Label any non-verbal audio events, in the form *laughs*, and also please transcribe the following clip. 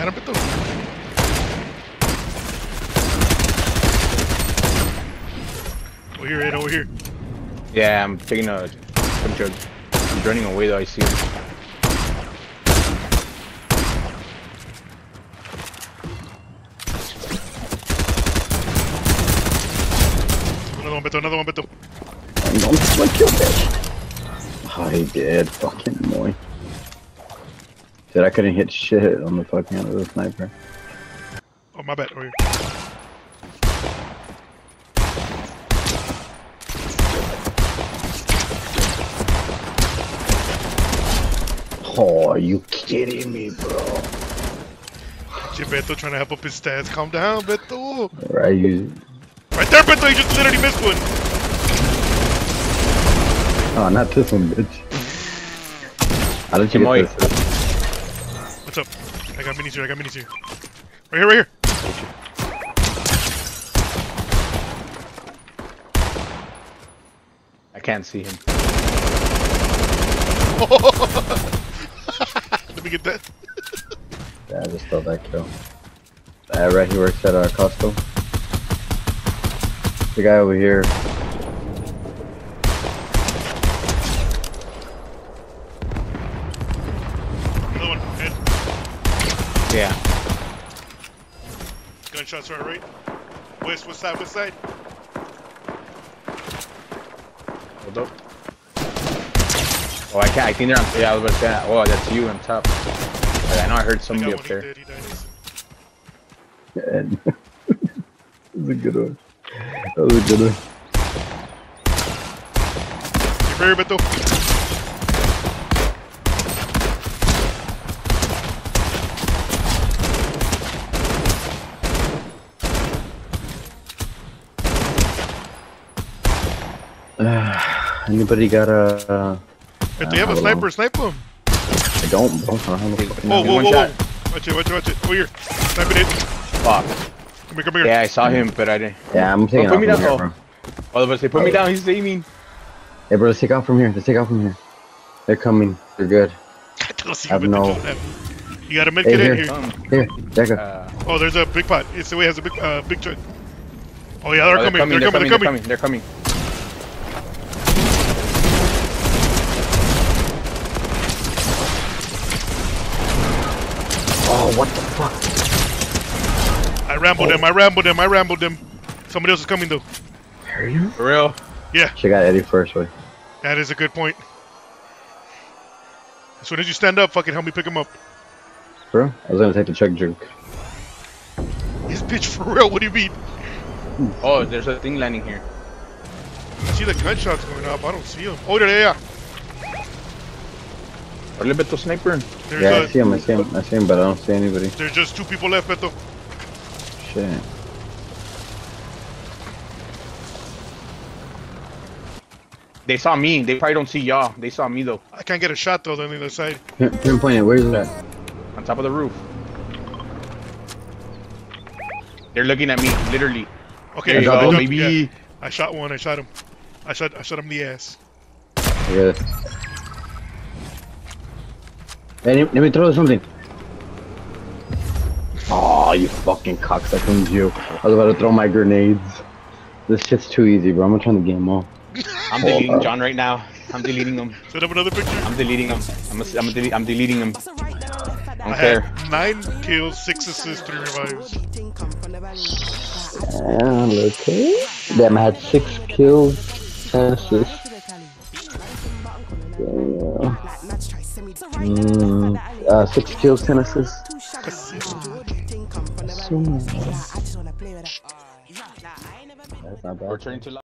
Got him, Beto. Over here, Ed, over here. Yeah, I'm taking a bunch of. I'm running away though. I see him. Another one, Beto, another one, Beto. I'm almost like kill bitch. Oh, he did. Fucking annoying. Dude, I couldn't hit shit on the fucking end of the sniper. Oh, my bad. Over. Oh, are you kidding me, bro? Shit, Beto trying to help up his stats. Calm down, Beto. Right, you. Right there, Beto. You just literally missed one. Oh, not this one, bitch. How did you Kimoy. get this? What's up? I got minis here. I got minis here. Right here, right here. I can't see him. *laughs* Let me get that. Yeah, I just thought that kill. Uh, right, he works at our Costco. The guy over here. Another one. Ed. Yeah. Gunshots right, right. West, west side, west side. Hold up. Oh, I can't. I think they're on. Yeah, I was about to say. that. Oh, that's you on top. I know I heard somebody got up there. He dead. He. And that was a good one. That was a good one. You're here, Beto. *sighs* Anybody got a? Uh, Beto, you have a hold sniper. on. Snipe him. I don't, bro. I don't have a fucking- Whoa, whoa, whoa, shot. whoa. Watch it, watch it, watch it. Over here. Snipe it. Fuck. Come here, come here. Yeah, I saw him, but I didn't. Yeah, I'm taking put off me from down, here, bro. All of us, they put me down. He's aiming. Hey, bro, let's take off from here. Let's take off from here. They're coming. They're good. I *laughs* don't see Have no- You got a med Hey, kit in here. here. Um, Here, Jacka. uh, Oh, there's a big pot. It's the way it has a big, uh, big truck. Oh yeah, they're, oh, coming. They're coming. They're coming. They're coming. Oh, what the fuck? I rambled them. I rambled them. I rambled them. Somebody else is coming though. Are you? For real. Yeah, She got Eddie first, way. that is a good point. As soon as you stand up, fucking help me pick him up. Bro, I was gonna take the truck juke. This bitch for real. What do you mean? Oh, there's a thing landing here. I see the gunshots going up. I don't see them. Oh, there they are. A little bit of sniper. There's, Yeah, I uh, see him. I see him. I see him, but I don't see anybody. there's just two people left, Beto. Shit. They saw me. They probably don't see y'all. They saw me though. I can't get a shot though on the other side. Pin- Pinpoint it. Where's that? On top of the roof. They're looking at me, literally. Okay, There you I go, dropped- baby. yeah. I shot one. I shot him. I shot. I shot him in the ass. Look at this. Hey, let me throw something. Oh, you fucking cocksucker, you. I was about to throw my grenades. This shit's too easy, bro. I'm gonna turn the game off. I'm deleting John right now. I'm deleting him. *laughs* Set up another picture. I'm deleting him. I'm, a, I'm, a dele- I'm deleting him. I don't care. had nine kills, six assists, three revives. And okay. Damn, I had six kills, ten assists. Mm, uh, six kills, ten assists. So nice. That's not bad. We're turning to